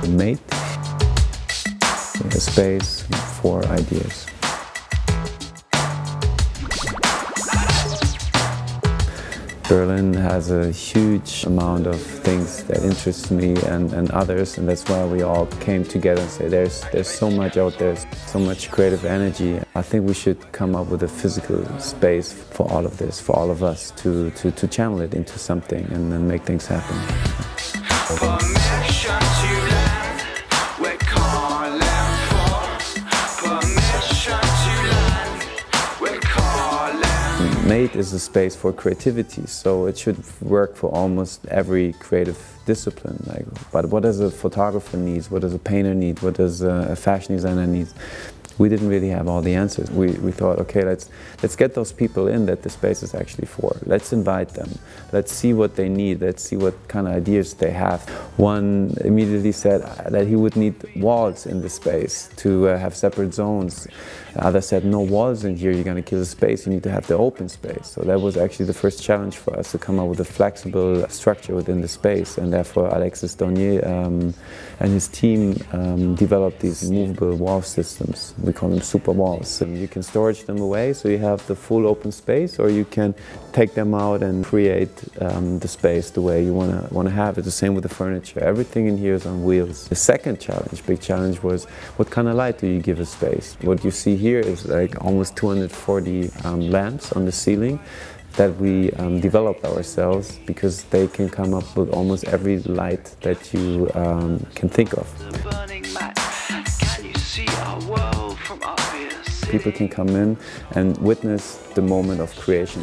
The Made, a space for ideas. Berlin has a huge amount of things that interest me and, and others and that's why we all came together and say there's, there's so much out there, so much creative energy. I think we should come up with a physical space for all of this, for all of us to, to, to channel it into something and then make things happen. Made is a space for creativity, so it should work for almost every creative discipline. Like, but what does a photographer need? What does a painter need? What does a fashion designer need? We didn't really have all the answers. We, we thought, okay, let's, let's get those people in that the space is actually for. Let's invite them. Let's see what they need. Let's see what kind of ideas they have. One immediately said that he would need walls in the space to uh, have separate zones. Others said, no walls in here, you're going to kill the space, you need to have the open space. So that was actually the first challenge for us to come up with a flexible structure within the space. And therefore Alexis Daunier um, and his team um, developed these movable wall systems we call them super walls. And you can storage them away so you have the full open space or you can take them out and create um, the space the way you want to want to have it. The same with the furniture. Everything in here is on wheels. The second challenge, big challenge was what kind of light do you give a space? What you see here is like almost 240 um, lamps on the ceiling that we um, developed ourselves because they can come up with almost every light that you um, can think of from obvious. People can come in and witness the moment of creation.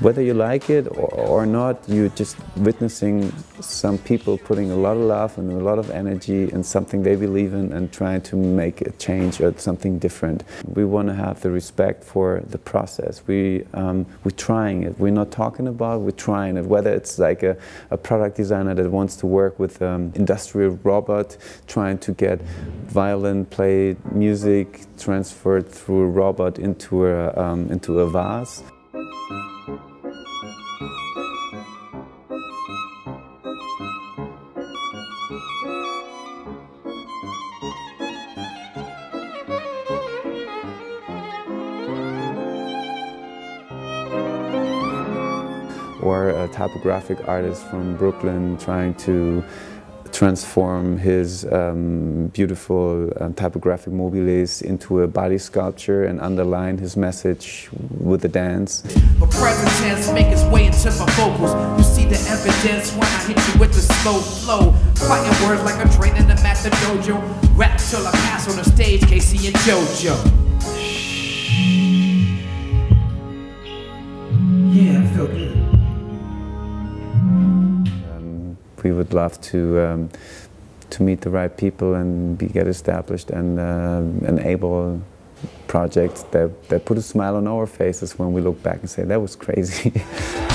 Whether you like it or, not, you're just witnessing some people putting a lot of love and a lot of energy in something they believe in and trying to make a change or something different. We want to have the respect for the process. We, um, we're trying it. We're not talking about we're trying it. Whether it's like a, a product designer that wants to work with um, industrial robot, trying to get violin play music transferred through a robot into a, um, into a vase. or a typographic artist from Brooklyn trying to transform his um, beautiful um, typographic mobiles into a body sculpture and underline his message with the dance. Present tense make its way into my vocals. You see the evidence when I hit you with the slow flow. Fighting words like training them at the dojo. Rap till I pass on the stage, K-Ci and JoJo. We would love to um, to meet the right people and be, get established and uh, enable projects that, that put a smile on our faces when we look back and say that was crazy.